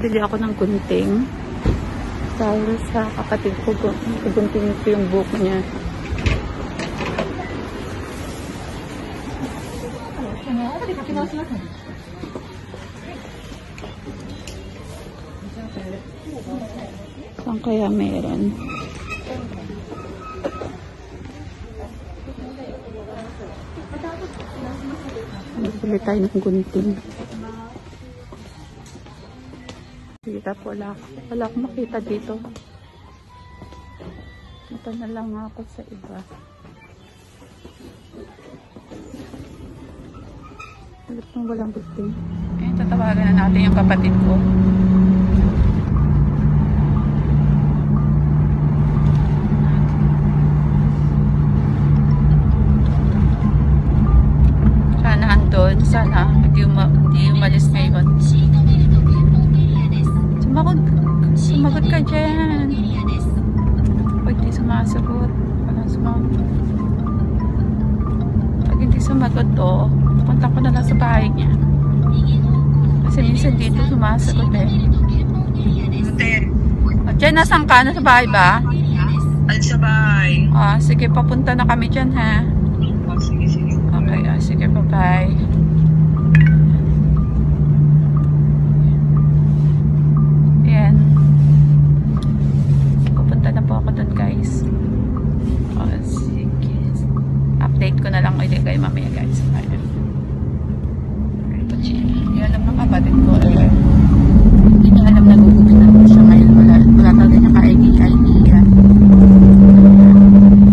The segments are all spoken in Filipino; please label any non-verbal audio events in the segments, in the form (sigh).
ng gunting. Dahil sa kapatid ko, gu- gunting ko yung buhok niya. Saan kaya meron? Bili tayo ng gunting. Kita po, wala, wala akong makita dito. Mata na lang ako sa iba. Walang gunting. Ayun, tatawagan na natin yung kapatid ko. Sumasagot. Walang sumagot. Pag hindi sumagot to, punta ko na lang sa bahay niya. Kasi minsan dito sumasagot eh. Ate, O, Jen, nasan ka? Nasa bahay ba? ay sa bahay. Ah, sige, papunta na kami dyan ha. Oh, sige, sige. Okay, ah, sige, bye-bye. Update ko na lang ulit kayo mamaya, guys. Ayun. Yan alam ng kapatid ko, eh. Hindi niya alam na gugupit na po siya ngayon. Wala, wala talaga niya ka-idea.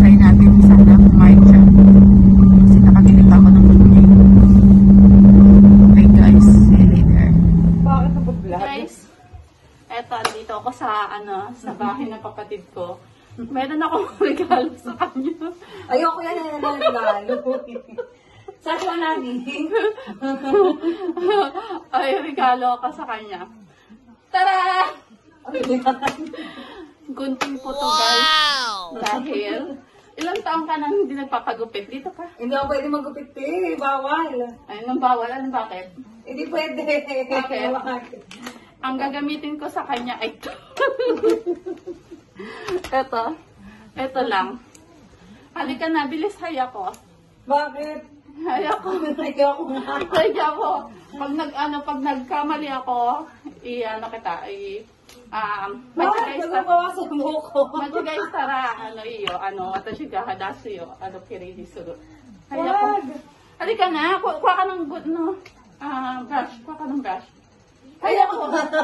Try natin sana kumain siya. Kasi nakabilit ako ng gunting. Okay guys, see you later. Bakit napag-vlog? Guys, eto, andito ako sa, ano, sa bahay ng kapatid ko. Meron akong (laughs) regalo sa kanya. Ayoko yan na nalalo. Sa ko nani? (laughs) Ay, regalo ako sa kanya. Tara! Gunting po to guys. Dahil, ilang taong ka nang hindi nagpapagupit. Dito ka. Hindi ako pwede magupit eh. Bawal. Ay, nang bawal. Ano bakit? Hindi pwede. Bakit? Ang gagamitin ko sa kanya ay (laughs) ito. Ito lang. Halika na, bilis haya ko. Bakit? Haya ko. Ayoko nga. Haya ko. Pag nag ano, pag nagkamali ako, i ano kita, i um, Bakit? Nagbabawasan mo ko. guys, tara, ano iyo, ano, atashi ga hadasu yo, ano, kirili suru. Haya ko. Halika na, ku kuha ka ng no, ah, brush, kuha ka ng brush. Ayoko.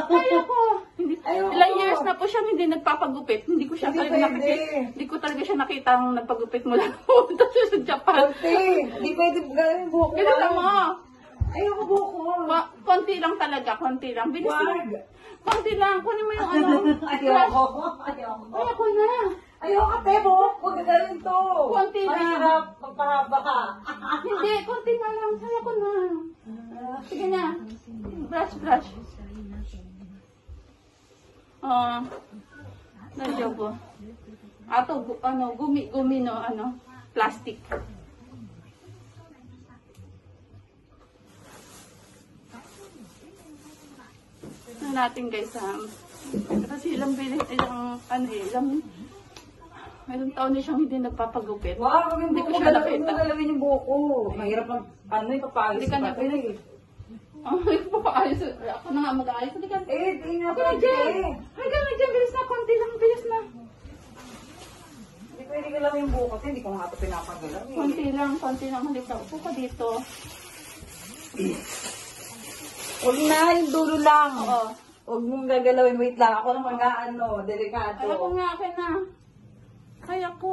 Kaya ko. Hindi, Ayoko. ilang years na po siya hindi nagpapagupit. Hindi ko siya Hindi talaga pwede. nakikita. Hindi ko talaga siya nakita ang nagpagupit mula (laughs) pumunta siya sa Japan. Konti. Hindi pwede gawin buhok ko. Ganito mo. Ayoko buhok ko. Ba- konti lang talaga, konti lang. Bilis Wag. lang. Konti lang. Kunin mo yung ano. (laughs) Ayoko. Ayoko. Ay, ako na. Ayoko, te, buhok ko. Gagawin to. Konti lang. Mahirap. Magpahaba ka. Hindi, konti pa lang. Kaya ko na. Sige na. Brush, brush. Ah, nandiyo po. Ato, gu- ano, gumi, gumi, no, ano, plastic. Ano natin guys, ha? Kasi ilang bilis, ilang, ano eh, ilang, ilang taon na siyang hindi nagpapagupit. Wow, kung hindi Hindi ko ko siya nakita. galawin yung buhok ko. Mahirap ang, ano, ipapayos Hindi ka pa na-. Oh, papaayos. Ako na nga mag-aayos. Hindi ka, Eh, di nga Ako na pwede. dyan. Hanggang na dyan. Bilis na. Konti lang. Bilis na. Hindi pwede galawin yung buhok kasi hindi ko nga ito pinapagalaw eh. Konti lang. Konti lang. Halika. Upo ka dito. Huwag na, yung dulo lang. Oo. Huwag mong gagalawin. Wait lang. Ako naman nga, ano, delikado. Kaya ko nga. Kaya na. Kaya ko.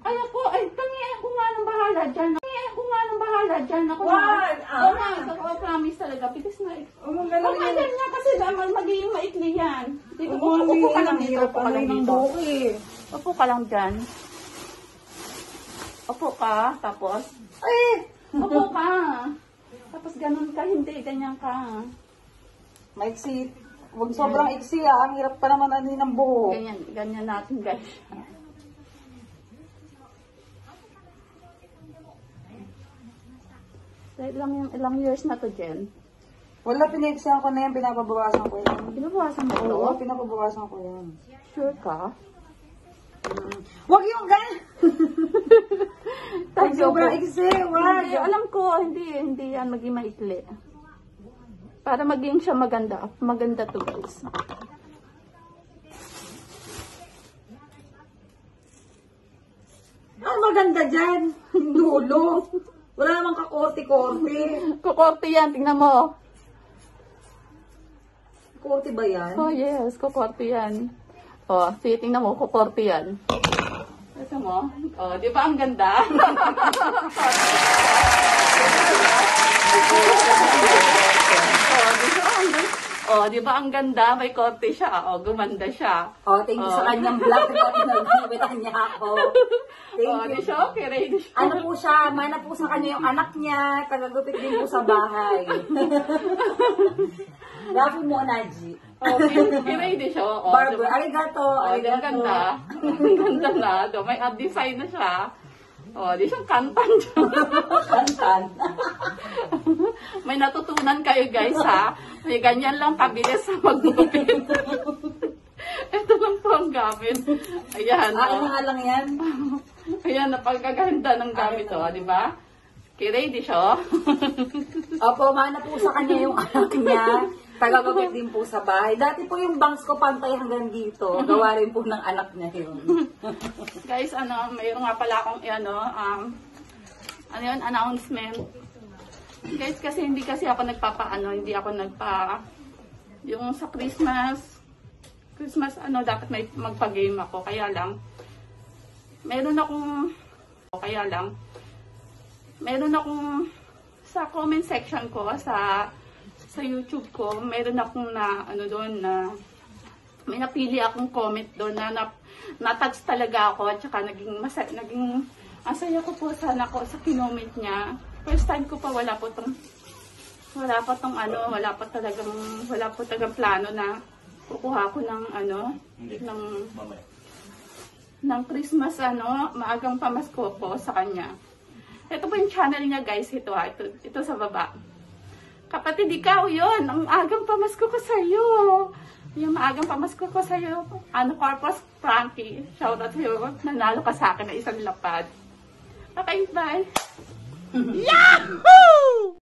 Kaya ko. Ay, tangiyan ko nga ng bahala dyan. Tangiyan ko nga ng bahala dyan. Ako na. Wag! Ah. Oo promise talaga. Bilis na. Mong Oo nga yung... dyan nga. Kasi naman magiging maikli yan. Dito. Huwag Upo, ka lang ang dito. Upo ka lang ng dito. eh. Upo ka lang dyan. Upo ka. Tapos. Eh! Upo ka. Tapos ganun ka, hindi, ganyan ka. Maiksi. Huwag sobrang iksi ah. Ang hirap pa naman ano yun ng buhok. Ganyan, ganyan natin guys. Ilang, ilang years na to, Jen? Wala, pinaksiyan ko na yan, pinapabawasan ko yan. Pinabawasan mo to? Oo, pinapabawasan ko yan. Sure ka? Huwag yung gan! Pag sobrang iksi, wag! Hindi, alam ko, hindi, hindi yan maging maikli. Para maging siya maganda. Maganda to guys. Ang maganda dyan, dulo. Wala namang kakorte-korte. (laughs) Kukorte yan, tingnan mo. Korte ba yan? Oh yes, kukorte yan. Oh, sige, tingnan mo, kukorte yan. Ito mo? Oh, di ba ang ganda? (laughs) oh, di ba ang ganda? Oh, di ba ang ganda? May korte siya. Oh, gumanda siya. Oh, thank you sa kanyang vlog. Nagbibitan niya ako. (laughs) Thank oh, you. di siya okay, ready siya. Ano po siya, mana po sa kanya yung anak niya, tagagupit din po sa bahay. Grabe mo, Naji. Oh, ready siya. Oh, Barber, di ba? arigato, Oh, arigato. ganda? Ang (laughs) ganda na. Do, may ad design na siya. Oh, di siyang kantan. (laughs) Kantan. May natutunan kayo guys ha. May ganyan lang kabilis sa maggupit. (laughs) Ito lang po ang gamit. Ayan. Ah, oh. nga lang yan? (laughs) Ayan, napagkaganda ng gamit oh, di ba? Okay, ready siya. (laughs) Opo, mana po sa kanya yung anak niya. Tagagupit din po sa bahay. Dati po yung bangs ko pantay hanggang dito. Gawa rin po ng anak niya yun. guys, ano, mayroon nga pala akong ano, um, ano yun, announcement. Guys, kasi hindi kasi ako nagpapaano, hindi ako nagpa, yung sa Christmas, Christmas, ano, dapat may magpa-game ako. Kaya lang, meron akong, kaya lang, meron akong, sa comment section ko, sa, sa YouTube ko, meron akong na, ano doon, na, may napili akong comment doon na, na natags talaga ako at saka naging masa, naging ang saya ko po sana ko sa kinoment niya. First time ko pa wala po tong wala pa tong ano, wala pa talagang wala po talagang plano na kukuha ko ng ano, ng ng Christmas ano, maagang pamasko po sa kanya. Ito po yung channel niya guys, ito ha, ito, ito sa baba. Kapatid, ikaw yon ang agang pamasko ko sa iyo. Yung maagang pamasko ko sa iyo, ano, Corpus Frankie, shout out to you, nanalo ka sa akin na isang lapad. Okay, bye. Yahoo!